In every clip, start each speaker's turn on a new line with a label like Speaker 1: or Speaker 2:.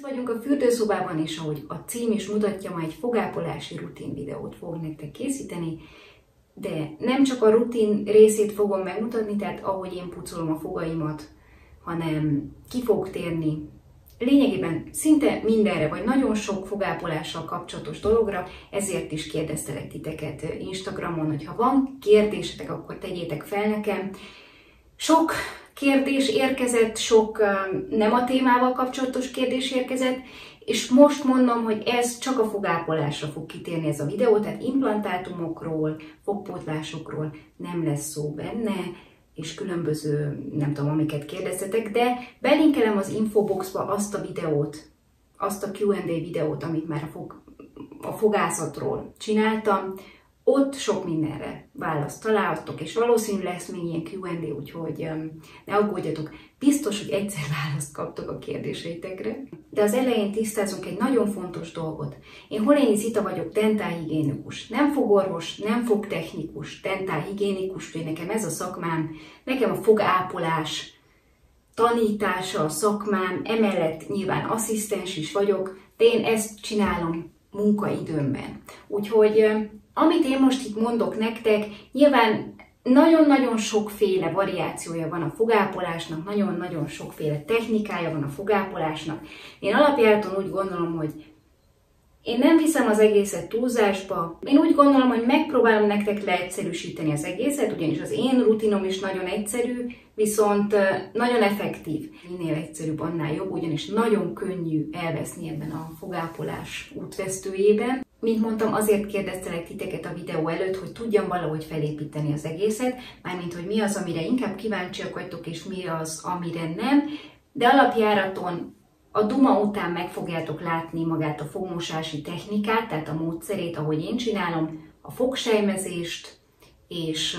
Speaker 1: Itt vagyunk a fürdőszobában, és ahogy a cím is mutatja, ma egy fogápolási rutin videót fog nektek készíteni, de nem csak a rutin részét fogom megmutatni, tehát ahogy én pucolom a fogaimat, hanem ki fog térni lényegében szinte mindenre, vagy nagyon sok fogápolással kapcsolatos dologra, ezért is kérdeztelek titeket Instagramon, hogy ha van kérdésetek, akkor tegyétek fel nekem. Sok kérdés érkezett, sok nem a témával kapcsolatos kérdés érkezett, és most mondom, hogy ez csak a fogápolásra fog kitérni ez a videó, tehát implantátumokról, fogpótlásokról nem lesz szó benne, és különböző, nem tudom, amiket kérdeztetek, de belinkelem az infoboxba azt a videót, azt a Q&A videót, amit már a, fog, a fogászatról csináltam, ott sok mindenre választ találhatok, és valószínű lesz még ilyen Q&A, úgyhogy ne aggódjatok. Biztos, hogy egyszer választ kaptok a kérdéseitekre. De az elején tisztázunk egy nagyon fontos dolgot. Én Holéni Zita vagyok, dentálhigiénikus. Nem fogorvos, nem fogtechnikus, dentálhigiénikus, hogy nekem ez a szakmám, nekem a fogápolás, tanítása a szakmám, emellett nyilván asszisztens is vagyok, de én ezt csinálom munkaidőmben. Úgyhogy amit én most itt mondok nektek, nyilván nagyon-nagyon sokféle variációja van a fogápolásnak, nagyon-nagyon sokféle technikája van a fogápolásnak. Én alapjáraton úgy gondolom, hogy én nem viszem az egészet túlzásba. Én úgy gondolom, hogy megpróbálom nektek leegyszerűsíteni az egészet, ugyanis az én rutinom is nagyon egyszerű, viszont nagyon effektív. Minél egyszerűbb, annál jobb, ugyanis nagyon könnyű elveszni ebben a fogápolás útvesztőjében. Mint mondtam, azért kérdeztelek titeket a videó előtt, hogy tudjam valahogy felépíteni az egészet, mármint, hogy mi az, amire inkább kíváncsiak vagytok, és mi az, amire nem, de alapjáraton a duma után meg fogjátok látni magát a fogmosási technikát, tehát a módszerét, ahogy én csinálom, a fogsejmezést, és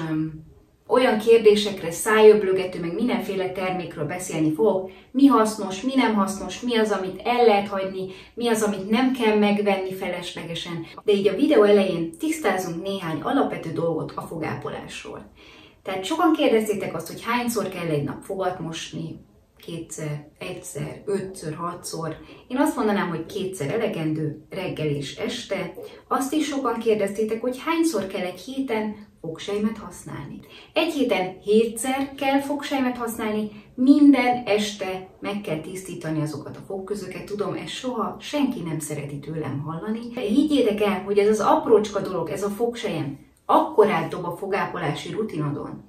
Speaker 1: olyan kérdésekre szájöblögető, meg mindenféle termékről beszélni fogok, mi hasznos, mi nem hasznos, mi az, amit el lehet hagyni, mi az, amit nem kell megvenni feleslegesen. De így a videó elején tisztázunk néhány alapvető dolgot a fogápolásról. Tehát sokan kérdeztétek azt, hogy hányszor kell egy nap fogat mosni, kétszer, egyszer, ötször, hatszor. Én azt mondanám, hogy kétszer elegendő, reggel és este. Azt is sokan kérdeztétek, hogy hányszor kell egy héten fogsejmet használni. Egy héten hétszer kell fogsejmet használni, minden este meg kell tisztítani azokat a fogközöket. Tudom, ezt soha senki nem szereti tőlem hallani. Higgyétek el, hogy ez az aprócska dolog, ez a fogsejem, akkor átdob a fogápolási rutinodon,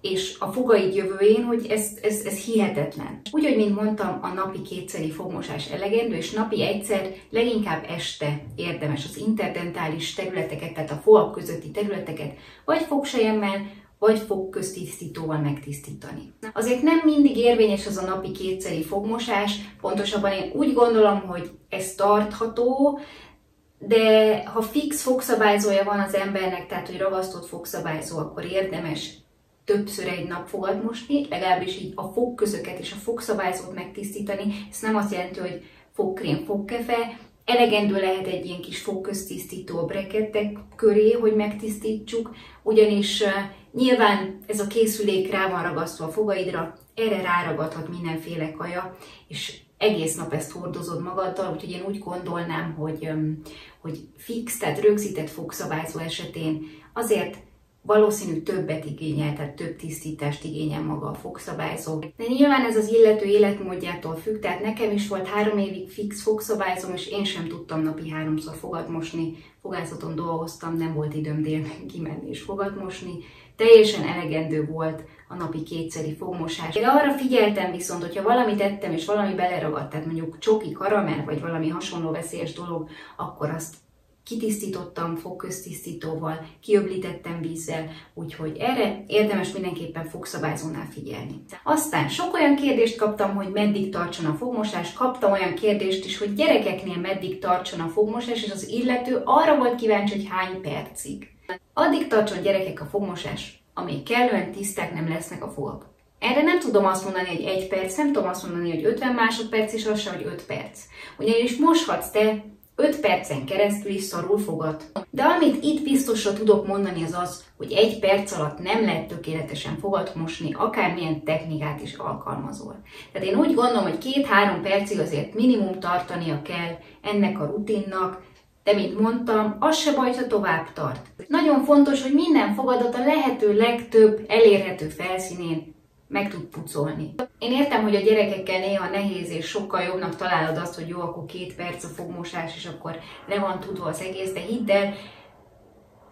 Speaker 1: és a fogaid jövőjén, hogy ez, ez, ez hihetetlen. Úgyhogy, mint mondtam, a napi kétszeri fogmosás elegendő, és napi egyszer, leginkább este érdemes az interdentális területeket, tehát a fogak közötti területeket, vagy fogsejemmel, vagy fogköztisztítóval megtisztítani. Azért nem mindig érvényes az a napi kétszeri fogmosás, pontosabban én úgy gondolom, hogy ez tartható, de ha fix fogszabályzója van az embernek, tehát hogy ragasztott fogszabályzó, akkor érdemes többször egy nap fogad mosni, legalábbis így a fogközöket és a fogszabályzót megtisztítani. Ez nem azt jelenti, hogy fogkrém, fogkefe, elegendő lehet egy ilyen kis fogköztisztító brekettek köré, hogy megtisztítsuk, ugyanis nyilván ez a készülék rá van ragasztva a fogaidra, erre ráragadhat mindenféle kaja, és egész nap ezt hordozod magaddal, úgyhogy én úgy gondolnám, hogy, hogy fix, tehát rögzített fogszabályzó esetén azért valószínű többet igényel, tehát több tisztítást igényel maga a fogszabályzó. De nyilván ez az illető életmódjától függ, tehát nekem is volt három évig fix fogszabályzom, és én sem tudtam napi háromszor fogat mosni, fogászaton dolgoztam, nem volt időm délben kimenni és fogat mosni. Teljesen elegendő volt a napi kétszeri fogmosás. Én arra figyeltem viszont, hogyha valamit ettem és valami beleragadt, tehát mondjuk csoki, karamell vagy valami hasonló veszélyes dolog, akkor azt kitisztítottam fogköztisztítóval, kiöblítettem vízzel, úgyhogy erre érdemes mindenképpen fogszabályzónál figyelni. Aztán sok olyan kérdést kaptam, hogy meddig tartson a fogmosás, kaptam olyan kérdést is, hogy gyerekeknél meddig tartson a fogmosás, és az illető arra volt kíváncsi, hogy hány percig. Addig tartson gyerekek a fogmosás, amíg kellően tiszták nem lesznek a fogak. Erre nem tudom azt mondani, hogy egy perc, nem tudom azt mondani, hogy 50 másodperc, és az se, hogy 5 perc. Ugyanis moshatsz te 5 percen keresztül is szarul fogad. De amit itt biztosra tudok mondani az az, hogy egy perc alatt nem lehet tökéletesen fogat mosni, akármilyen technikát is alkalmazol. Tehát én úgy gondolom, hogy két-három percig azért minimum tartania kell ennek a rutinnak, de mint mondtam, az se baj, ha tovább tart. Nagyon fontos, hogy minden fogadat a lehető legtöbb elérhető felszínén meg tud pucolni. Én értem, hogy a gyerekekkel néha nehéz és sokkal jobbnak találod azt, hogy jó, akkor két perc a fogmosás, és akkor le van tudva az egész, de hidd el,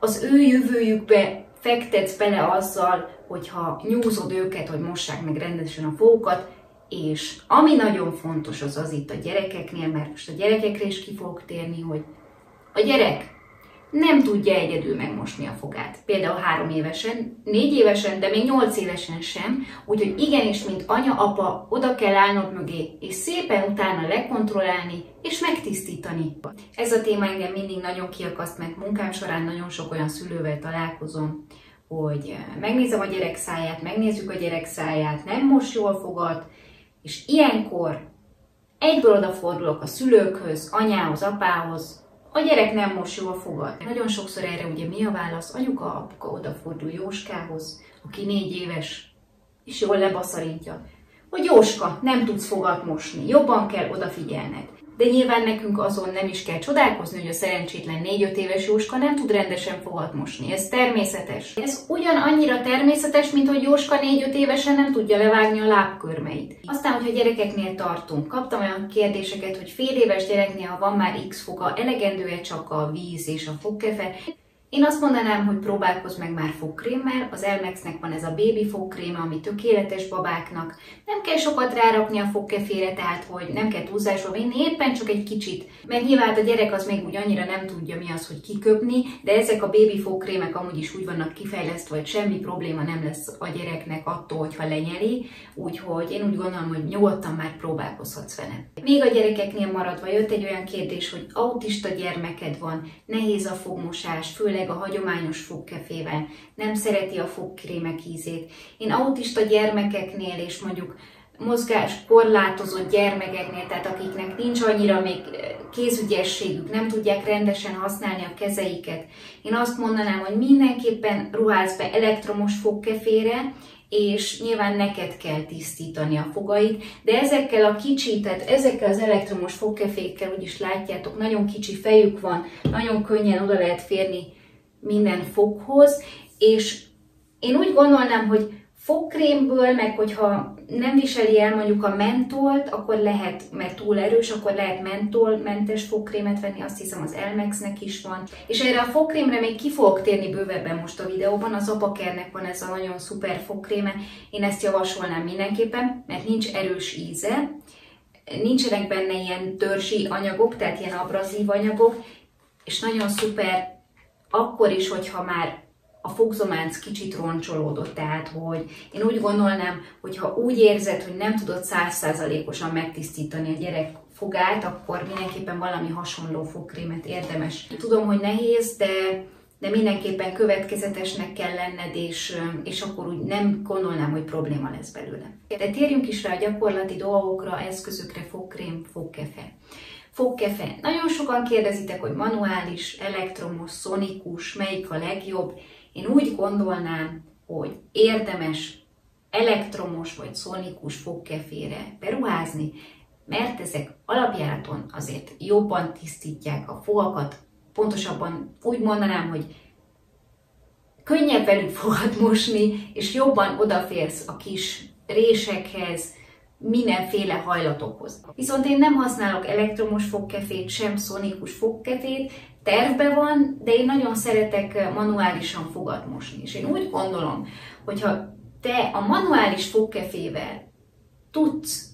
Speaker 1: az ő jövőjükbe fektetsz bele azzal, hogyha nyúzod őket, hogy mossák meg rendesen a fogukat, és ami nagyon fontos az az itt a gyerekeknél, mert most a gyerekekre is ki fogok térni, hogy a gyerek nem tudja egyedül megmosni a fogát. Például három évesen, négy évesen, de még nyolc évesen sem. Úgyhogy igenis, mint anya, apa, oda kell állnod mögé, és szépen utána lekontrollálni, és megtisztítani. Ez a téma engem mindig nagyon kiakaszt, mert munkám során nagyon sok olyan szülővel találkozom, hogy eh, megnézem a gyerek száját, megnézzük a gyerek száját, nem most jól fogad, és ilyenkor egyből odafordulok a szülőkhöz, anyához, apához, a gyerek nem most jól fogad. Nagyon sokszor erre ugye mi a válasz? Anyuka, apuka odafordul Jóskához, aki négy éves, és jól lebaszarintja, hogy Jóska, nem tudsz fogat mosni, jobban kell odafigyelned de nyilván nekünk azon nem is kell csodálkozni, hogy a szerencsétlen 4-5 éves Jóska nem tud rendesen fogat mosni. Ez természetes. Ez ugyan annyira természetes, mint hogy Jóska 4-5 évesen nem tudja levágni a lábkörmeit. Aztán, hogyha gyerekeknél tartunk, kaptam olyan kérdéseket, hogy fél éves gyereknél, ha van már X foga, elegendő-e csak a víz és a fogkefe? Én azt mondanám, hogy próbálkozz meg már fogkrémmel, az Elmexnek van ez a baby fogkrém, ami tökéletes babáknak. Nem kell sokat rárakni a fogkefére, tehát hogy nem kell túlzásba vinni, éppen csak egy kicsit. Mert nyilván a gyerek az még úgy annyira nem tudja mi az, hogy kiköpni, de ezek a baby fogkrémek amúgy is úgy vannak kifejlesztve, hogy semmi probléma nem lesz a gyereknek attól, hogyha lenyeli, úgyhogy én úgy gondolom, hogy nyugodtan már próbálkozhatsz vele. Még a gyerekeknél maradva jött egy olyan kérdés, hogy autista gyermeked van, nehéz a fogmosás, főleg főleg a hagyományos fogkefével, nem szereti a fogkrémek ízét. Én autista gyermekeknél és mondjuk mozgás korlátozott gyermekeknél, tehát akiknek nincs annyira még eh, kézügyességük, nem tudják rendesen használni a kezeiket. Én azt mondanám, hogy mindenképpen ruház be elektromos fogkefére, és nyilván neked kell tisztítani a fogait, de ezekkel a kicsi, tehát ezekkel az elektromos fogkefékkel, úgyis látjátok, nagyon kicsi fejük van, nagyon könnyen oda lehet férni minden foghoz, és én úgy gondolnám, hogy fogkrémből, meg hogyha nem viseli el mondjuk a mentolt, akkor lehet, mert túl erős, akkor lehet mentolmentes fogkrémet venni, azt hiszem az Elmexnek is van. És erre a fogkrémre még ki fogok térni bővebben most a videóban, az Abakernek van ez a nagyon szuper fogkréme, én ezt javasolnám mindenképpen, mert nincs erős íze, nincsenek benne ilyen törzsi anyagok, tehát ilyen abrazív anyagok, és nagyon szuper akkor is, hogyha már a fogzománc kicsit roncsolódott, tehát hogy én úgy gondolnám, hogy ha úgy érzed, hogy nem tudod százszázalékosan megtisztítani a gyerek fogát, akkor mindenképpen valami hasonló fogkrémet érdemes. Tudom, hogy nehéz, de, de mindenképpen következetesnek kell lenned, és, és akkor úgy nem gondolnám, hogy probléma lesz belőle. De térjünk is rá a gyakorlati dolgokra, eszközökre, fogkrém, fogkefe. Fogkefe. Nagyon sokan kérdezitek, hogy manuális, elektromos, szonikus, melyik a legjobb. Én úgy gondolnám, hogy érdemes elektromos vagy szonikus fogkefére beruházni, mert ezek alapjáraton azért jobban tisztítják a fogakat, pontosabban úgy mondanám, hogy könnyebb velük fogad mosni, és jobban odaférsz a kis résekhez, mindenféle hajlatokhoz. Viszont én nem használok elektromos fogkefét, sem szonikus fogkefét, tervbe van, de én nagyon szeretek manuálisan fogat mosni. És én úgy gondolom, hogyha te a manuális fogkefével tudsz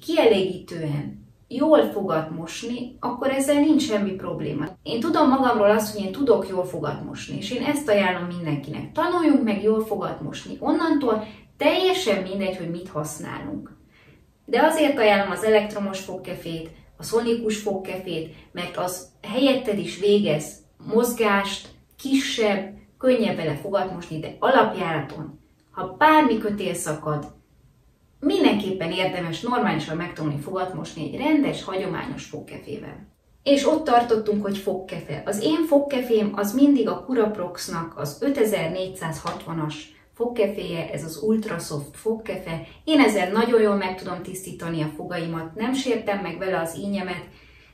Speaker 1: kielégítően jól fogat mosni, akkor ezzel nincs semmi probléma. Én tudom magamról azt, hogy én tudok jól fogat mosni, és én ezt ajánlom mindenkinek. Tanuljunk meg jól fogat mosni. Onnantól teljesen mindegy, hogy mit használunk. De azért ajánlom az elektromos fogkefét, a szonikus fogkefét, mert az helyetted is végez mozgást, kisebb, könnyebb vele fogatmosni, de alapjáraton, ha bármi kötél szakad, mindenképpen érdemes normálisan megtanulni fogatmosni egy rendes, hagyományos fogkefével. és ott tartottunk, hogy fogkefe. Az én fogkefém az mindig a Curaproxnak az 5460-as fogkeféje, ez az Ultrasoft fogkefe. Én ezzel nagyon jól meg tudom tisztítani a fogaimat, nem sértem meg vele az ínyemet,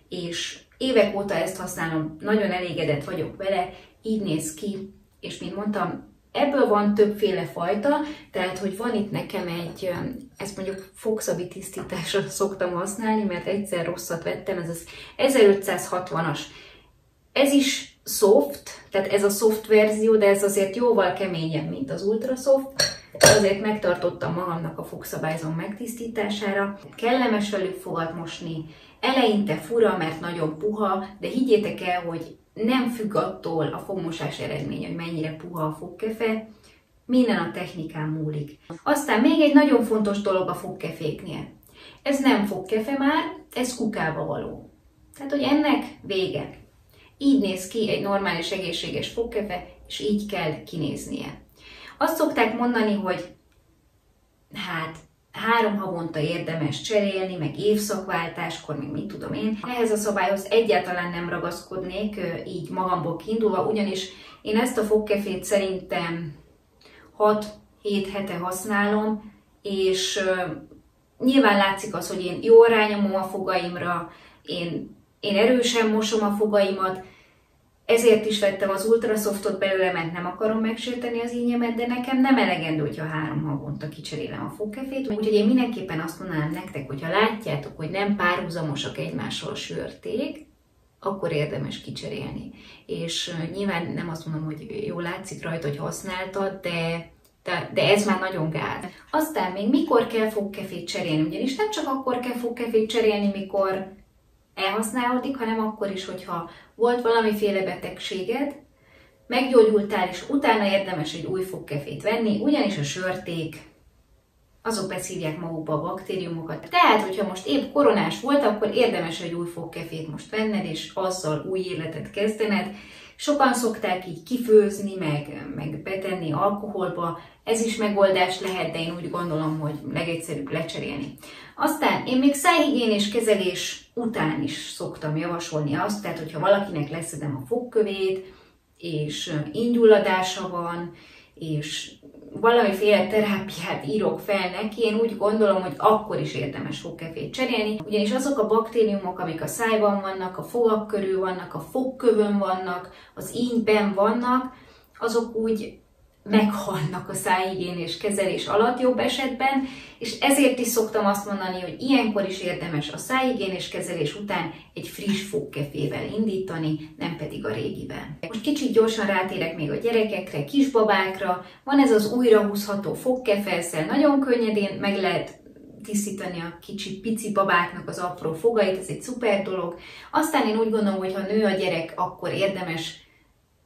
Speaker 1: és évek óta ezt használom, nagyon elégedett vagyok vele, így néz ki, és mint mondtam, Ebből van többféle fajta, tehát hogy van itt nekem egy, ezt mondjuk fogszabi tisztításra szoktam használni, mert egyszer rosszat vettem, ez az 1560-as. Ez is soft, tehát ez a soft verzió, de ez azért jóval keményebb, mint az ultra soft. Azért megtartottam magamnak a fogszabályzom megtisztítására. Kellemes velük fogat mosni, eleinte fura, mert nagyon puha, de higgyétek el, hogy nem függ attól a fogmosás eredménye, hogy mennyire puha a fogkefe, minden a technikán múlik. Aztán még egy nagyon fontos dolog a fogkeféknél. Ez nem fogkefe már, ez kukába való. Tehát, hogy ennek vége. Így néz ki egy normális, egészséges fogkefe, és így kell kinéznie. Azt szokták mondani, hogy hát három havonta érdemes cserélni, meg évszakváltáskor, meg mit tudom én. Ehhez a szabályhoz egyáltalán nem ragaszkodnék, így magamból kiindulva, ugyanis én ezt a fogkefét szerintem 6-7 hete használom, és nyilván látszik az, hogy én jól rányomom a fogaimra, én, én erősen mosom a fogaimat, ezért is vettem az ultrasoftot belőle, mert nem akarom megsérteni az ínyemet, de nekem nem elegendő, hogyha három havonta kicserélem a fogkefét. Úgyhogy én mindenképpen azt mondanám nektek, hogyha látjátok, hogy nem párhuzamosak egymással a sörték, akkor érdemes kicserélni. És nyilván nem azt mondom, hogy jól látszik rajta, hogy használtad, de de, de ez már nagyon gáz. Aztán még mikor kell fogkefét cserélni, ugyanis nem csak akkor kell fogkefét cserélni, mikor elhasználódik, hanem akkor is, hogyha volt valamiféle betegséged, meggyógyultál, és utána érdemes egy új fogkefét venni, ugyanis a sörték azok beszívják magukba a baktériumokat. Tehát, hogyha most épp koronás volt, akkor érdemes egy új fogkefét most venned, és azzal új életet kezdened. Sokan szokták így kifőzni, meg, meg betenni alkoholba, ez is megoldás lehet, de én úgy gondolom, hogy legegyszerűbb lecserélni. Aztán én még szájhigiénés kezelés után is szoktam javasolni azt, tehát hogyha valakinek leszedem a fogkövét, és ingyulladása van, és valamiféle terápiát írok fel neki, én úgy gondolom, hogy akkor is érdemes fogkefét cserélni, ugyanis azok a baktériumok, amik a szájban vannak, a fogak körül vannak, a fogkövön vannak, az ínyben vannak, azok úgy meghalnak a szájhigiénés kezelés alatt jobb esetben, és ezért is szoktam azt mondani, hogy ilyenkor is érdemes a szájhigiénés kezelés után egy friss fogkefével indítani, nem pedig a régivel. Most kicsit gyorsan rátérek még a gyerekekre, kisbabákra. Van ez az újrahúzható fogkefelszel, nagyon könnyedén meg lehet tisztítani a kicsi pici babáknak az apró fogait, ez egy szuper dolog. Aztán én úgy gondolom, hogy ha nő a gyerek, akkor érdemes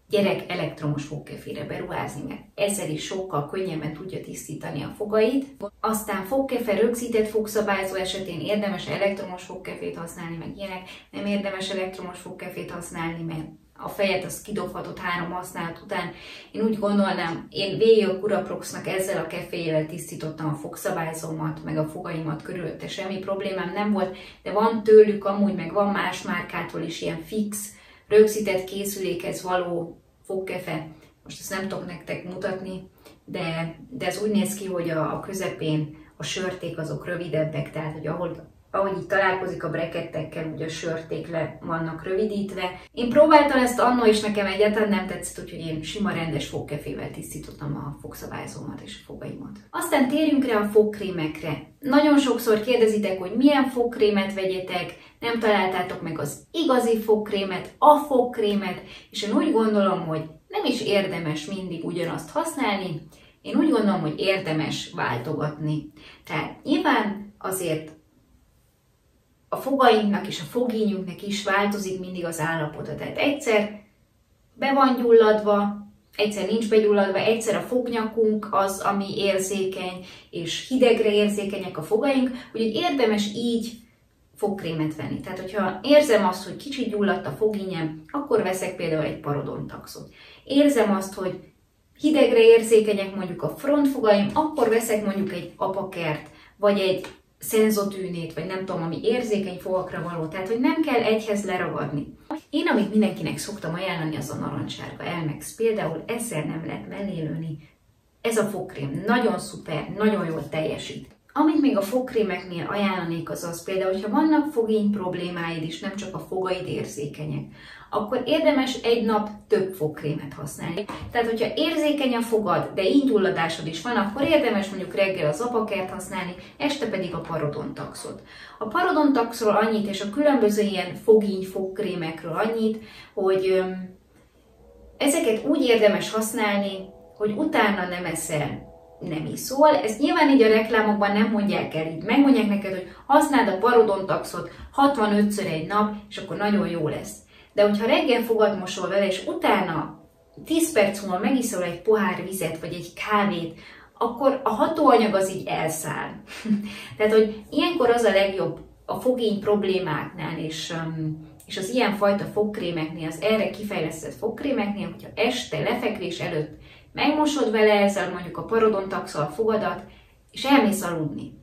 Speaker 1: gyerek elektromos fogkefére beruházni, mert ezzel is sokkal könnyebben tudja tisztítani a fogait. Aztán fogkefe rögzített fogszabályzó esetén érdemes elektromos fogkefét használni, meg ilyenek. Nem érdemes elektromos fogkefét használni, mert a fejet az kidobhatott három használat után. Én úgy gondolnám, én végig a Curaproxnak ezzel a keféjével tisztítottam a fogszabályzómat, meg a fogaimat körülötte, semmi problémám nem volt, de van tőlük amúgy, meg van más márkától is ilyen fix, rögzített készülékhez való fogkefe, most ezt nem tudok nektek mutatni, de, de ez úgy néz ki, hogy a, a közepén a sörték azok rövidebbek, tehát hogy ahol ahogy így találkozik a brekettekkel, ugye a sörték le vannak rövidítve. Én próbáltam ezt annó, és nekem egyáltalán nem tetszett, úgyhogy én sima rendes fogkefével tisztítottam a fogszabályzómat és a fogaimat. Aztán térjünk rá a fogkrémekre. Nagyon sokszor kérdezitek, hogy milyen fogkrémet vegyetek, nem találtátok meg az igazi fogkrémet, a fogkrémet, és én úgy gondolom, hogy nem is érdemes mindig ugyanazt használni, én úgy gondolom, hogy érdemes váltogatni. Tehát nyilván azért a fogainknak és a fogínyunknak is változik mindig az állapota. Tehát egyszer be van gyulladva, egyszer nincs begyulladva, egyszer a fognyakunk az, ami érzékeny, és hidegre érzékenyek a fogaink, úgyhogy érdemes így fogkrémet venni. Tehát, hogyha érzem azt, hogy kicsit gyulladt a fogínyem, akkor veszek például egy parodontaxot. Érzem azt, hogy hidegre érzékenyek mondjuk a frontfogaim, akkor veszek mondjuk egy apakert, vagy egy szenzotűnét, vagy nem tudom, ami érzékeny fogakra való, tehát hogy nem kell egyhez leragadni. Én, amit mindenkinek szoktam ajánlani, az a narancssárga Elmex. Például ezzel nem lehet mellélőni. Ez a fogkrém nagyon szuper, nagyon jól teljesít. Amit még a fogkrémeknél ajánlanék az az például, hogyha vannak fogény problémáid is, nem csak a fogaid érzékenyek, akkor érdemes egy nap több fogkrémet használni. Tehát, hogyha érzékeny a fogad, de ínygyulladásod is van, akkor érdemes mondjuk reggel az apakert használni, este pedig a parodontaxot. A parodontaxról annyit, és a különböző ilyen fogíny fogkrémekről annyit, hogy ezeket úgy érdemes használni, hogy utána nem eszel nem iszol. Ezt nyilván így a reklámokban nem mondják el, így megmondják neked, hogy használd a parodontaxot 65-ször egy nap, és akkor nagyon jó lesz. De hogyha reggel fogad mosol vele, és utána 10 perc múlva megiszol egy pohár vizet, vagy egy kávét, akkor a hatóanyag az így elszáll. Tehát, hogy ilyenkor az a legjobb a fogény problémáknál, és, um, és az ilyenfajta fogkrémeknél, az erre kifejlesztett fogkrémeknél, hogyha este lefekvés előtt megmosod vele ezzel mondjuk a parodontaxal a fogadat, és elmész aludni.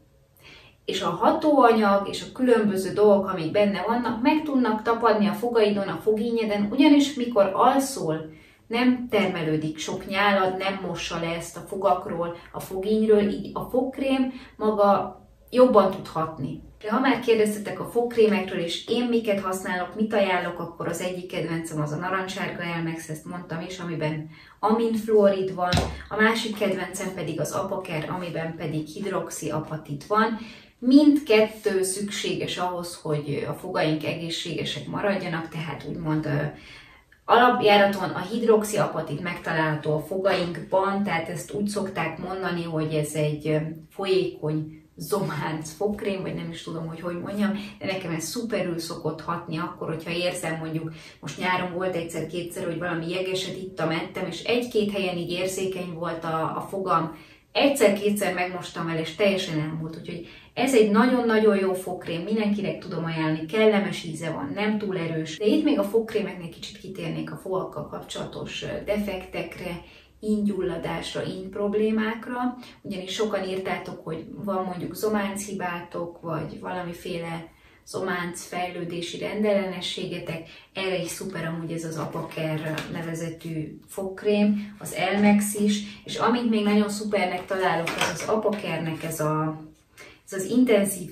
Speaker 1: És a hatóanyag és a különböző dolgok, amik benne vannak, meg tudnak tapadni a fogaidon, a fogényeden, ugyanis mikor alszol, nem termelődik sok nyálad, nem mossa le ezt a fogakról, a fogényről, így a fogkrém maga jobban tud hatni. De ha már kérdeztetek a fogkrémekről, és én miket használok, mit ajánlok, akkor az egyik kedvencem az a narancsárga Elmex, ezt mondtam is, amiben aminfluorid van, a másik kedvencem pedig az apaker, amiben pedig hidroxiapatit van. Mindkettő szükséges ahhoz, hogy a fogaink egészségesek maradjanak, tehát úgymond Alapjáraton a hidroxiapatit megtalálható a fogainkban, tehát ezt úgy szokták mondani, hogy ez egy folyékony zománc fogkrém, vagy nem is tudom, hogy hogy mondjam, de nekem ez szuperül szokott hatni akkor, hogyha érzem mondjuk, most nyáron volt egyszer-kétszer, hogy valami jegeset ittam, ettem, és egy-két helyen így érzékeny volt a, a fogam, egyszer-kétszer megmostam el, és teljesen elmúlt, úgyhogy ez egy nagyon-nagyon jó fogkrém, mindenkinek tudom ajánlani, kellemes íze van, nem túl erős, de itt még a fogkrémeknél kicsit kitérnék a fogakkal kapcsolatos defektekre, íngyulladásra, íny problémákra, ugyanis sokan írtátok, hogy van mondjuk hibátok, vagy valamiféle zománc fejlődési rendellenességetek, erre is szuper amúgy ez az Apaker nevezetű fogkrém, az Elmex is, és amit még nagyon szupernek találok, az az Apakernek ez, a, ez az intenzív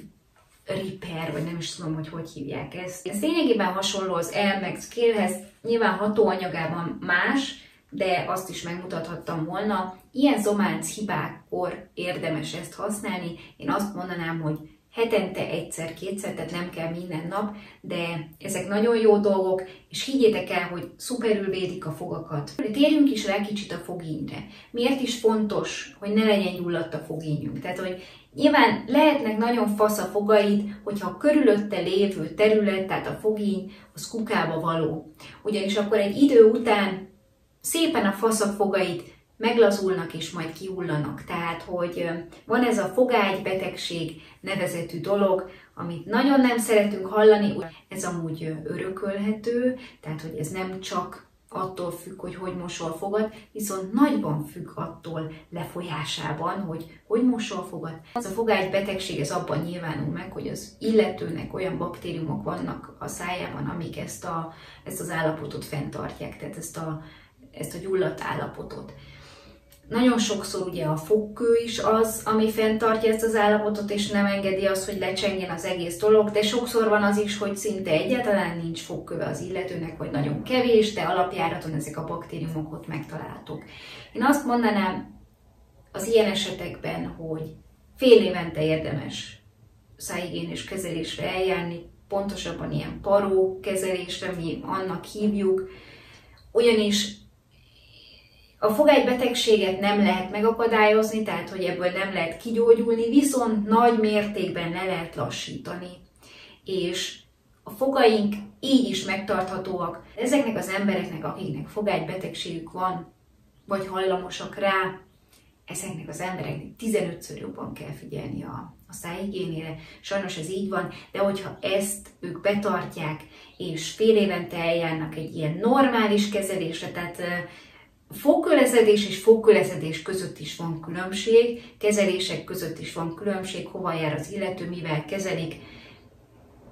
Speaker 1: Repair, vagy nem is tudom, hogy hogy hívják ezt. Ez lényegében hasonló az Elmex kélhez, nyilván hatóanyagában más, de azt is megmutathattam volna. Ilyen zománc hibákkor érdemes ezt használni. Én azt mondanám, hogy hetente egyszer-kétszer, tehát nem kell minden nap, de ezek nagyon jó dolgok, és higgyétek el, hogy szuperül védik a fogakat. Térjünk is rá kicsit a fogényre. Miért is fontos, hogy ne legyen gyulladt a fogényünk? Tehát, hogy nyilván lehetnek nagyon fasz a fogaid, hogyha a körülötte lévő terület, tehát a fogény, az kukába való. Ugyanis akkor egy idő után szépen a faszak meglazulnak és majd kiullanak. Tehát, hogy van ez a fogágybetegség nevezetű dolog, amit nagyon nem szeretünk hallani, ez amúgy örökölhető, tehát, hogy ez nem csak attól függ, hogy hogy mosol fogad, viszont nagyban függ attól lefolyásában, hogy hogy mosol fogad. Az a fogágybetegség, ez abban nyilvánul meg, hogy az illetőnek olyan baktériumok vannak a szájában, amik ezt, a, ezt az állapotot fenntartják, tehát ezt a ezt a gyulladt állapotot. Nagyon sokszor ugye a fogkő is az, ami fenntartja ezt az állapotot, és nem engedi azt, hogy lecsengjen az egész dolog, de sokszor van az is, hogy szinte egyáltalán nincs fogköve az illetőnek, vagy nagyon kevés, de alapjáraton ezek a baktériumok ott megtalálhatók. Én azt mondanám az ilyen esetekben, hogy fél évente érdemes szájigénés kezelésre eljárni, pontosabban ilyen paró kezelésre, mi annak hívjuk, ugyanis a fogágybetegséget nem lehet megakadályozni, tehát hogy ebből nem lehet kigyógyulni, viszont nagy mértékben le lehet lassítani. És a fogaink így is megtarthatóak. Ezeknek az embereknek, akiknek fogágybetegségük van, vagy hajlamosak rá, ezeknek az embereknek 15-ször jobban kell figyelni a, a szájhigiénére. Sajnos ez így van, de hogyha ezt ők betartják, és fél évente eljárnak egy ilyen normális kezelésre, tehát Fogkölezedés és fogkölezedés között is van különbség, kezelések között is van különbség, hova jár az illető, mivel kezelik.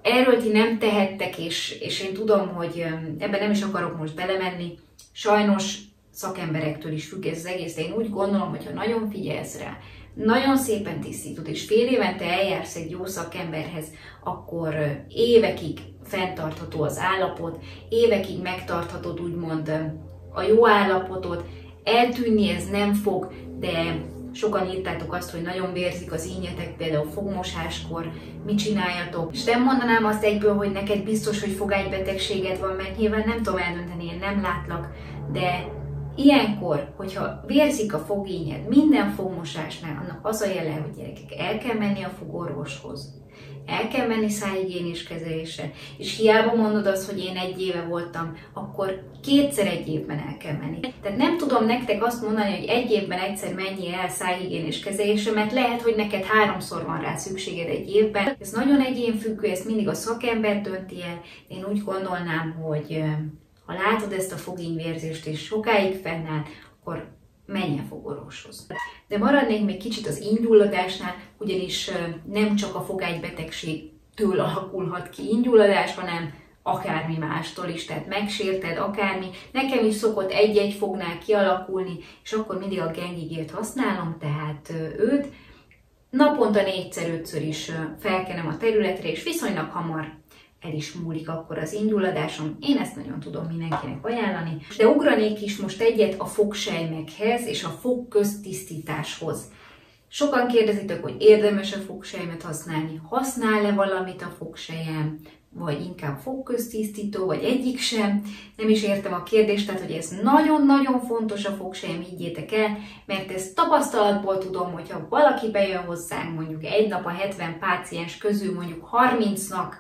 Speaker 1: Erről ti nem tehettek, és, és én tudom, hogy ebben nem is akarok most belemenni. Sajnos szakemberektől is függ ez az egész, de én úgy gondolom, hogy ha nagyon figyelsz rá, nagyon szépen tisztítod, és fél évente eljársz egy jó szakemberhez, akkor évekig fenntartható az állapot, évekig megtarthatod úgymond a jó állapotot, eltűnni ez nem fog, de sokan írtátok azt, hogy nagyon vérzik az ínyetek, például fogmosáskor, mit csináljatok. És nem mondanám azt egyből, hogy neked biztos, hogy fogágybetegséged van, mert nyilván nem tudom eldönteni, én nem látlak, de Ilyenkor, hogyha vérzik a fogényed minden fogmosásnál, annak az a jele, hogy gyerekek, el kell menni a fogorvoshoz, el kell menni szájhigiénés kezelésre, és hiába mondod azt, hogy én egy éve voltam, akkor kétszer egy évben el kell menni. Tehát nem tudom nektek azt mondani, hogy egy évben egyszer menjél el szájhigiénés kezelésre, mert lehet, hogy neked háromszor van rá szükséged egy évben. Ez nagyon egyénfüggő, ezt mindig a szakember dönti el. Én úgy gondolnám, hogy ha látod ezt a fogényvérzést és sokáig fennáll, akkor menj el fogorvoshoz. De maradnék még kicsit az ingyulladásnál, ugyanis nem csak a fogágybetegségtől alakulhat ki ingyulladás, hanem akármi mástól is, tehát megsérted, akármi. Nekem is szokott egy-egy fognál kialakulni, és akkor mindig a gengigért használom, tehát őt. Naponta négyszer-ötször is felkenem a területre, és viszonylag hamar el is múlik akkor az induladásom. Én ezt nagyon tudom mindenkinek ajánlani. De ugranék is most egyet a fogsejmekhez és a fog köztisztításhoz. Sokan kérdezitek, hogy érdemes-e fogsejmet használni, használ-e valamit a fogsejem, vagy inkább fogköztisztító, vagy egyik sem. Nem is értem a kérdést, tehát hogy ez nagyon-nagyon fontos a fogsejem, higgyétek el, mert ezt tapasztalatból tudom, hogyha valaki bejön hozzánk mondjuk egy nap a 70 páciens közül mondjuk 30-nak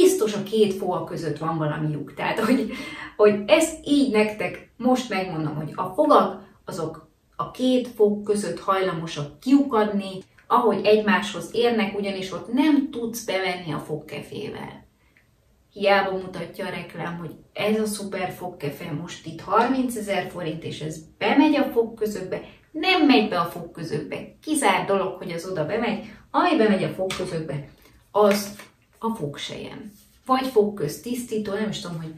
Speaker 1: biztos a két fog között van valami lyuk. Tehát, hogy, hogy ezt így nektek most megmondom, hogy a fogak azok a két fog között hajlamosak kiukadni, ahogy egymáshoz érnek, ugyanis ott nem tudsz bevenni a fogkefével. Hiába mutatja a reklám, hogy ez a szuper fogkefe most itt 30 ezer forint, és ez bemegy a fogközökbe, nem megy be a fogközökbe. Kizár dolog, hogy az oda bemegy. Ami bemegy a fogközökbe, az a fogsejem. Vagy fogköz tisztító, nem is tudom, hogy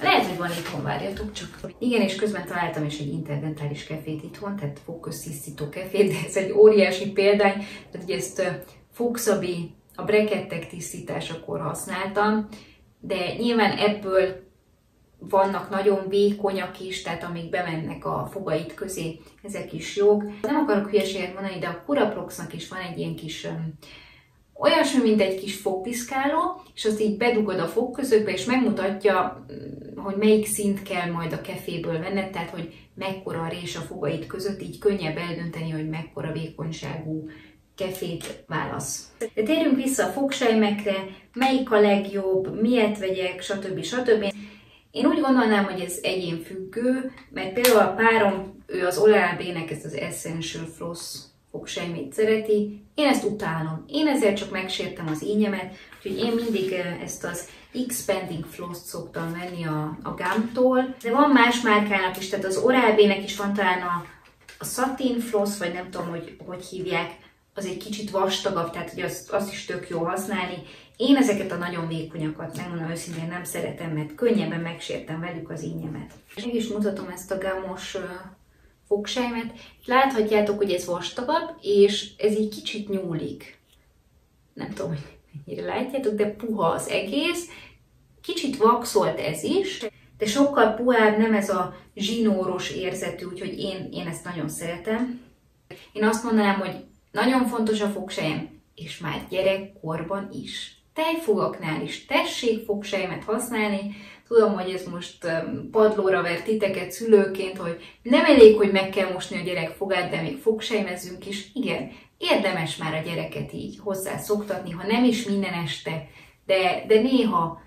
Speaker 1: lehet, hogy van itthon, várjatok csak. Igen, és közben találtam is egy interdentális kefét itthon, tehát fogköztisztító kefét, de ez egy óriási példány, tehát ugye ezt fogszabi, a brekettek tisztításakor használtam, de nyilván ebből vannak nagyon vékonyak is, tehát amik bemennek a fogait közé, ezek is jók. Nem akarok hülyeséget mondani, de a Curaproxnak is van egy ilyen kis olyasmi, mint egy kis fogpiszkáló, és azt így bedugod a fogközökbe, és megmutatja, mm, hogy melyik szint kell majd a keféből venned, tehát hogy mekkora a rés a fogait között, így könnyebb eldönteni, hogy mekkora vékonyságú kefét válasz. De térjünk vissza a fogsejmekre, melyik a legjobb, miért vegyek, stb. stb. Én úgy gondolnám, hogy ez egyén függő, mert például a párom, ő az Oral-B-nek ezt az Essential Floss fogsejmét szereti, én ezt utálom. Én ezért csak megsértem az ínyemet, úgyhogy én mindig ezt az Expanding Floss-t szoktam venni a, a Gumtól. De van más márkának is, tehát az Oral-B-nek is van talán a, a Satin Floss, vagy nem tudom, hogy hogy hívják, az egy kicsit vastagabb, tehát hogy azt, azt is tök jó használni. Én ezeket a nagyon vékonyakat, megmondom őszintén, nem szeretem, mert könnyebben megsértem velük az ínyemet. És meg is mutatom ezt a gamos fogsejmet. Láthatjátok, hogy ez vastagabb, és ez egy kicsit nyúlik. Nem tudom, hogy mennyire látjátok, de puha az egész. Kicsit vaxolt ez is, de sokkal puhább, nem ez a zsinóros érzetű, úgyhogy én, én ezt nagyon szeretem. Én azt mondanám, hogy nagyon fontos a fogsejem, és már gyerekkorban is. Tejfogaknál is tessék fogsejmet használni, Tudom, hogy ez most padlóra ver titeket szülőként, hogy nem elég, hogy meg kell mosni a gyerek fogát, de még fogsejmezünk is. Igen, érdemes már a gyereket így hozzá szoktatni, ha nem is minden este, de, de néha,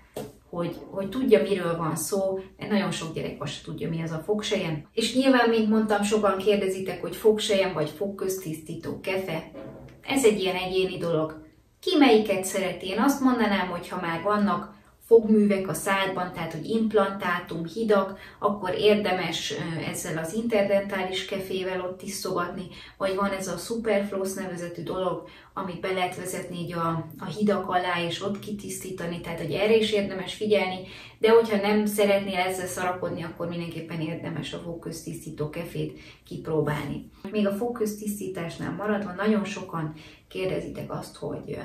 Speaker 1: hogy, hogy tudja, miről van szó, mert nagyon sok gyerek azt tudja, mi az a fogsejem. És nyilván, mint mondtam, sokan kérdezitek, hogy fogsejem vagy fogköztisztító kefe. Ez egy ilyen egyéni dolog. Ki melyiket szereti? Én azt mondanám, hogy ha már vannak fogművek a szádban, tehát hogy implantátum, hidak, akkor érdemes ezzel az interdentális kefével ott tisztogatni, vagy van ez a superfloss nevezetű dolog, amit be lehet vezetni így a, a hidak alá, és ott kitisztítani, tehát hogy erre is érdemes figyelni, de hogyha nem szeretnél ezzel szarakodni, akkor mindenképpen érdemes a fogköztisztító kefét kipróbálni. Még a fogköztisztításnál maradva, nagyon sokan kérdezitek azt, hogy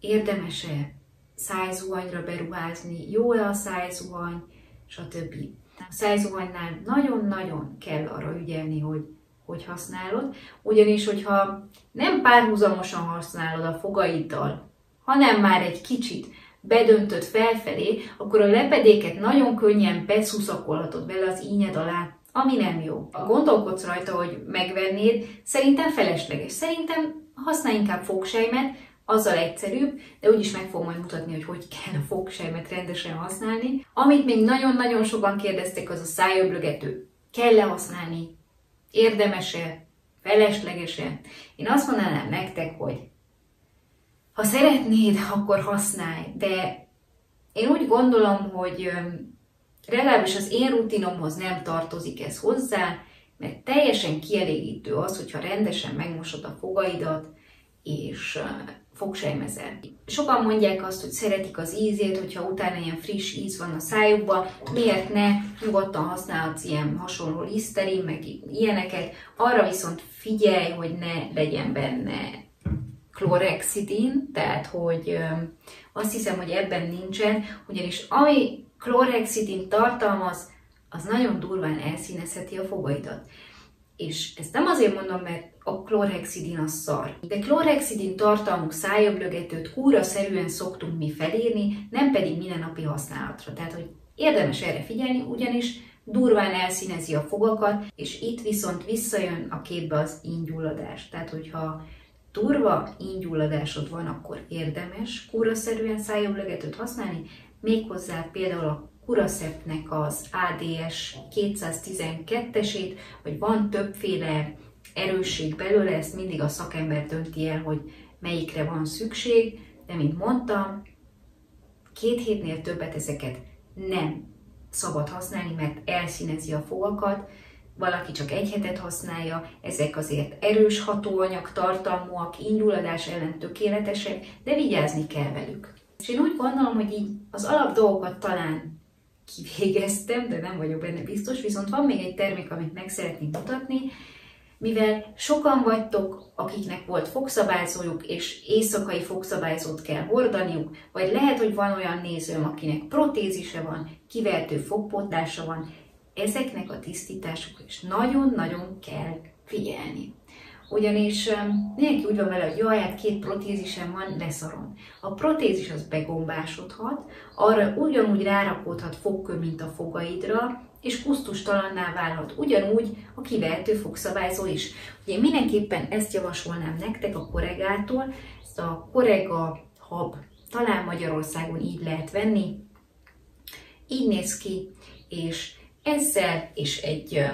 Speaker 1: érdemes-e szájzuhanyra beruházni, jó-e a szájzuhany, stb. A szájzuhanynál nagyon-nagyon kell arra ügyelni, hogy hogy használod, ugyanis hogyha nem párhuzamosan használod a fogaiddal, hanem már egy kicsit bedöntött felfelé, akkor a lepedéket nagyon könnyen beszuszakolhatod vele az ínyed alá, ami nem jó. Ha gondolkodsz rajta, hogy megvennéd, szerintem felesleges. Szerintem használj inkább fogsejmet, azzal egyszerűbb, de úgyis meg fogom majd mutatni, hogy hogy kell a fogsejmet rendesen használni. Amit még nagyon-nagyon sokan kérdeztek, az a szájöblögető. Kell-e használni? Érdemes-e? Felesleges-e? Én azt mondanám nektek, hogy ha szeretnéd, akkor használj, de én úgy gondolom, hogy legalábbis az én rutinomhoz nem tartozik ez hozzá, mert teljesen kielégítő az, hogyha rendesen megmosod a fogaidat, és fogsejmezel. Sokan mondják azt, hogy szeretik az ízét, hogyha utána ilyen friss íz van a szájukban, miért ne, nyugodtan használhatsz ilyen hasonló liszterin, meg ilyeneket, arra viszont figyelj, hogy ne legyen benne klorexidin, tehát hogy azt hiszem, hogy ebben nincsen, ugyanis ami klorexidin tartalmaz, az nagyon durván elszínezheti a fogaidat. És ezt nem azért mondom, mert a klorhexidin a szar. De klorhexidin tartalmú szájöblögetőt kúra-szerűen szoktunk mi felírni, nem pedig mindennapi használatra. Tehát, hogy érdemes erre figyelni, ugyanis durván elszínezi a fogakat, és itt viszont visszajön a képbe az ingyulladás. Tehát, hogyha durva ingyulladásod van, akkor érdemes kúra-szerűen szájöblögetőt használni, méghozzá például a Curacetnek az ADS 212-esét, vagy van többféle erősség belőle, ezt mindig a szakember dönti el, hogy melyikre van szükség, de mint mondtam, két hétnél többet ezeket nem szabad használni, mert elszínezi a fogakat, valaki csak egy hetet használja, ezek azért erős hatóanyag tartalmúak, indulladás ellen tökéletesek, de vigyázni kell velük. És én úgy gondolom, hogy így az alap dolgokat talán kivégeztem, de nem vagyok benne biztos, viszont van még egy termék, amit meg szeretnék mutatni, mivel sokan vagytok, akiknek volt fogszabályzójuk, és éjszakai fogszabályzót kell hordaniuk, vagy lehet, hogy van olyan nézőm, akinek protézise van, kivertő fogpotlása van, ezeknek a tisztítások is nagyon-nagyon kell figyelni. Ugyanis mindenki úgy van vele, hogy jaj, hát két protézisem van, leszarom. A protézis az begombásodhat, arra ugyanúgy rárakódhat fogkő, mint a fogaidra, és kusztustalanná válhat. Ugyanúgy a kivehető fogszabályzó is. Ugye mindenképpen ezt javasolnám nektek a korregától, ezt a korega hab, talán Magyarországon így lehet venni. Így néz ki, és ezzel és egy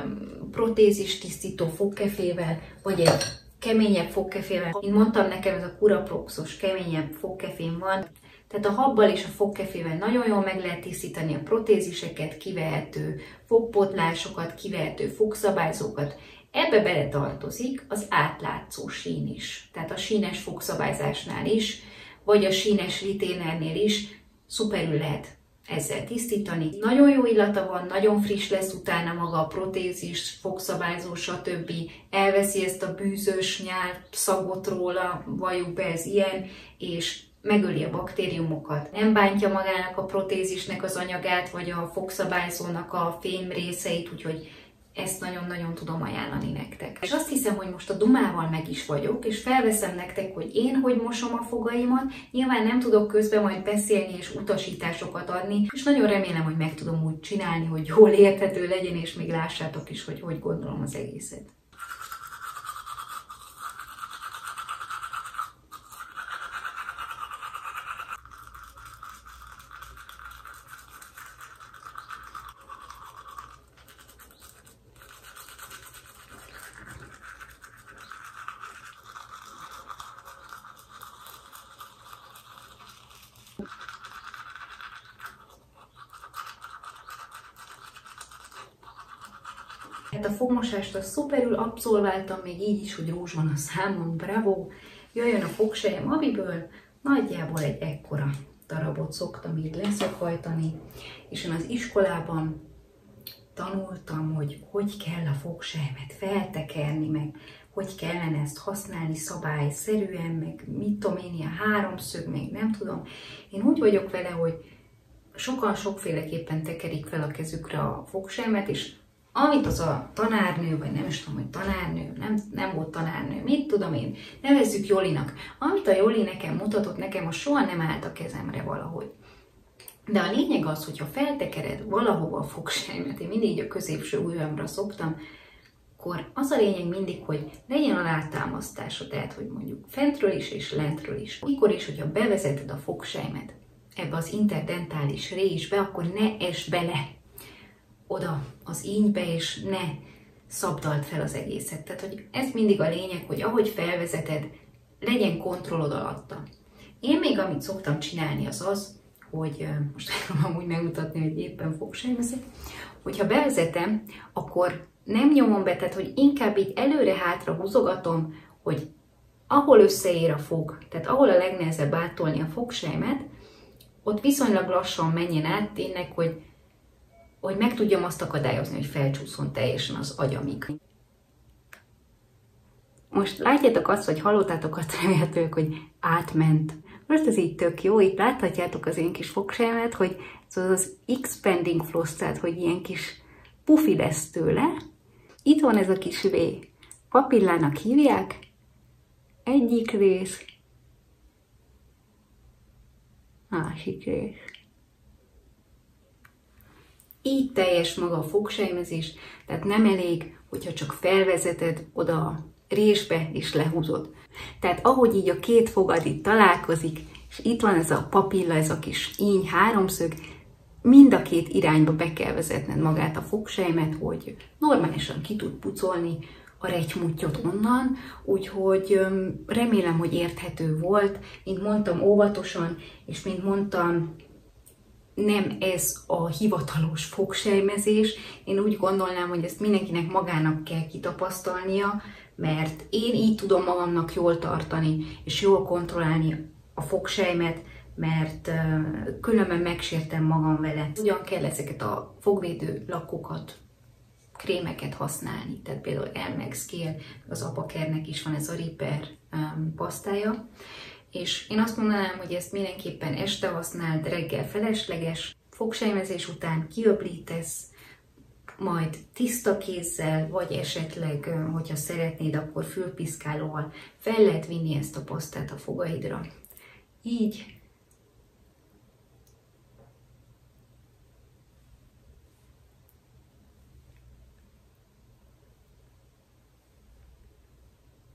Speaker 1: protézis tisztító fogkefével, vagy egy keményebb fogkefével. Mint mondtam, nekem ez a Curaproxos keményebb fogkefém van, tehát a habbal és a fogkefével nagyon jól meg lehet tisztítani a protéziseket, kivehető fogpotlásokat, kivehető fogszabályzókat. Ebbe bele tartozik az átlátszó sín is. Tehát a sínes fogszabályzásnál is, vagy a sínes riténernél is szuperül lehet ezzel tisztítani. Nagyon jó illata van, nagyon friss lesz utána maga a protézis, fogszabályzó, stb. Elveszi ezt a bűzös nyál szagot róla, valljuk be ez ilyen, és megöli a baktériumokat, nem bántja magának a protézisnek az anyagát, vagy a fogszabályzónak a fém részeit, úgyhogy ezt nagyon-nagyon tudom ajánlani nektek. És azt hiszem, hogy most a dumával meg is vagyok, és felveszem nektek, hogy én hogy mosom a fogaimat. Nyilván nem tudok közben majd beszélni és utasításokat adni, és nagyon remélem, hogy meg tudom úgy csinálni, hogy jól érthető legyen, és még lássátok is, hogy hogy gondolom az egészet. A fogmosást a szuperül abszolváltam, még így is, hogy rózs van a számon, bravo. Jöjjön a fogsejem, amiből nagyjából egy ekkora darabot szoktam így leszakajtani, és én az iskolában tanultam, hogy hogy kell a fogsejmet feltekerni, meg hogy kellene ezt használni szabályszerűen, meg mit tudom én, ilyen háromszög, még nem tudom. Én úgy vagyok vele, hogy sokan sokféleképpen tekerik fel a kezükre a fogsejmet, és amit az a tanárnő, vagy nem is tudom, hogy tanárnő, nem, nem volt tanárnő, mit tudom én, nevezzük Jolinak. Amit a Joli nekem mutatott, nekem a soha nem állt a kezemre valahogy. De a lényeg az, hogyha feltekered valahova a fogsejmet, én mindig a középső ujjamra szoktam, akkor az a lényeg mindig, hogy legyen a látámasztása, tehát hogy mondjuk fentről is és lentről is. Mikor is, hogyha bevezeted a fogsejmet ebbe az interdentális résbe, akkor ne es bele oda az ínybe, és ne szabdalt fel az egészet. Tehát, hogy ez mindig a lényeg, hogy ahogy felvezeted, legyen kontrollod alatta. Én még amit szoktam csinálni az az, hogy most amúgy megmutatni, hogy éppen fogsejmezek, hogyha bevezetem, akkor nem nyomom be, tehát hogy inkább így előre-hátra húzogatom, hogy ahol összeér a fog, tehát ahol a legnehezebb átolni a fogsejmet, ott viszonylag lassan menjen át tényleg, hogy, hogy meg tudjam azt akadályozni, hogy felcsúszon teljesen az agyamig. Most látjátok azt, hogy hallottátok azt remélhetőleg, hogy átment. Most ez így tök jó, itt láthatjátok az én kis fogsemet, hogy ez az expanding floss, tehát hogy ilyen kis pufi lesz tőle, itt van ez a kis V. Papillának hívják. Egyik rész. Másik rész. Így teljes maga a fogsejmezés, tehát nem elég, hogyha csak felvezeted oda a résbe és lehúzod. Tehát ahogy így a két fogad itt találkozik, és itt van ez a papilla, ez a kis íny háromszög, mind a két irányba be kell vezetned magát a fogsejmet, hogy normálisan ki tud pucolni a regymutyot onnan, úgyhogy remélem, hogy érthető volt. Mint mondtam, óvatosan, és mint mondtam, nem ez a hivatalos fogsejmezés. Én úgy gondolnám, hogy ezt mindenkinek magának kell kitapasztalnia, mert én így tudom magamnak jól tartani, és jól kontrollálni a fogsejmet, mert különben megsértem magam vele. Ugyan kell ezeket a fogvédő lakokat, krémeket használni, tehát például Elmex Scale, az apakernek is van ez a Repair um, pasztája, és én azt mondanám, hogy ezt mindenképpen este használd, reggel felesleges, fogsejmezés után kiöblítesz, majd tiszta kézzel, vagy esetleg, hogyha szeretnéd, akkor fülpiszkálóval fel lehet vinni ezt a pasztát a fogaidra. Így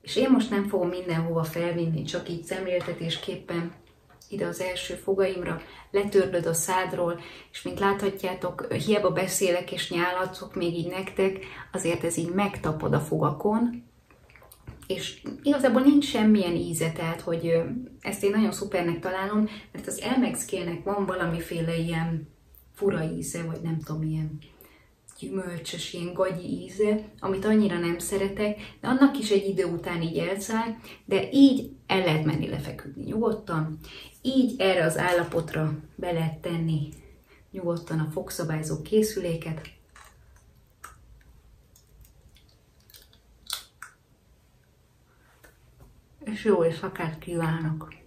Speaker 1: És én most nem fogom mindenhova felvinni, csak így szemléltetésképpen ide az első fogaimra, letörlöd a szádról, és mint láthatjátok, hiába beszélek és nyálatszok még így nektek, azért ez így megtapad a fogakon, és igazából nincs semmilyen íze, tehát hogy ezt én nagyon szupernek találom, mert az Elmex van valamiféle ilyen fura íze, vagy nem tudom, ilyen gyümölcsös, ilyen gagyi íze, amit annyira nem szeretek, de annak is egy idő után így elszáll, de így el lehet menni lefeküdni nyugodtan, így erre az állapotra be lehet tenni nyugodtan a fogszabályzó készüléket, és jó éjszakát kívánok!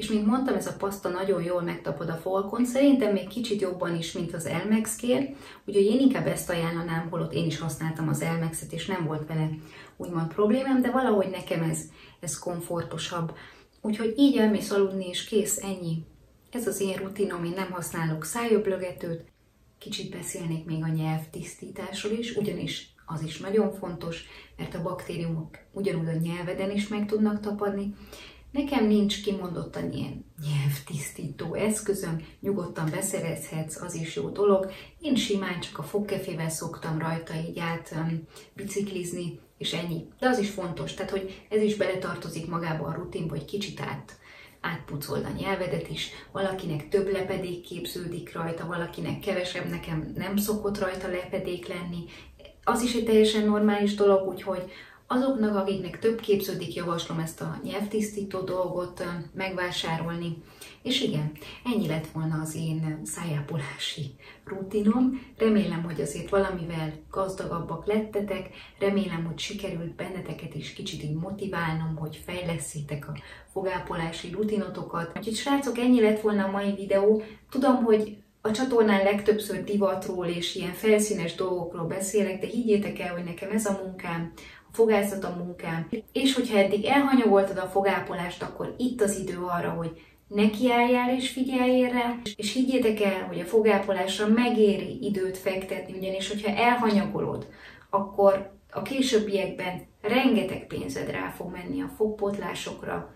Speaker 1: És mint mondtam, ez a paszta nagyon jól megtapod a folkon, szerintem még kicsit jobban is, mint az Elmex kér, úgyhogy én inkább ezt ajánlanám, holott én is használtam az Elmexet, és nem volt vele úgymond problémám, de valahogy nekem ez, ez komfortosabb. Úgyhogy így elmész aludni, és kész, ennyi. Ez az én rutinom, én nem használok szájöblögetőt, kicsit beszélnék még a nyelv tisztításról is, ugyanis az is nagyon fontos, mert a baktériumok ugyanúgy a nyelveden is meg tudnak tapadni, Nekem nincs kimondottan ilyen nyelvtisztító eszközöm, nyugodtan beszerezhetsz, az is jó dolog. Én simán csak a fogkefével szoktam rajta így át um, biciklizni, és ennyi. De az is fontos, tehát hogy ez is beletartozik magába a rutinba, hogy kicsit át, átpucold a nyelvedet is. Valakinek több lepedék képződik rajta, valakinek kevesebb, nekem nem szokott rajta lepedék lenni. az is egy teljesen normális dolog, úgyhogy azoknak, akiknek több képződik, javaslom ezt a nyelvtisztító dolgot megvásárolni. És igen, ennyi lett volna az én szájápolási rutinom. Remélem, hogy azért valamivel gazdagabbak lettetek, remélem, hogy sikerült benneteket is kicsit így motiválnom, hogy fejleszítek a fogápolási rutinotokat. Úgyhogy srácok, ennyi lett volna a mai videó. Tudom, hogy a csatornán legtöbbször divatról és ilyen felszínes dolgokról beszélek, de higgyétek el, hogy nekem ez a munkám, fogászat a munkám. És hogyha eddig elhanyagoltad a fogápolást, akkor itt az idő arra, hogy nekiálljál és figyeljél rá, és higgyétek el, hogy a fogápolásra megéri időt fektetni, ugyanis hogyha elhanyagolod, akkor a későbbiekben rengeteg pénzed rá fog menni a fogpotlásokra,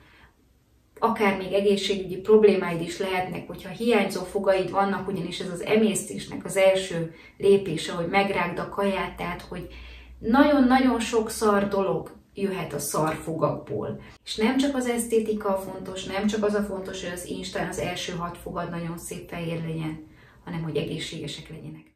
Speaker 1: akár még egészségügyi problémáid is lehetnek, hogyha hiányzó fogaid vannak, ugyanis ez az emésztésnek az első lépése, hogy megrágd a kaját, tehát hogy nagyon-nagyon sok szar dolog jöhet a szarfogakból. És nem csak az esztétika fontos, nem csak az a fontos, hogy az Instán az első hat fogad nagyon szép fehér legyen, hanem hogy egészségesek legyenek.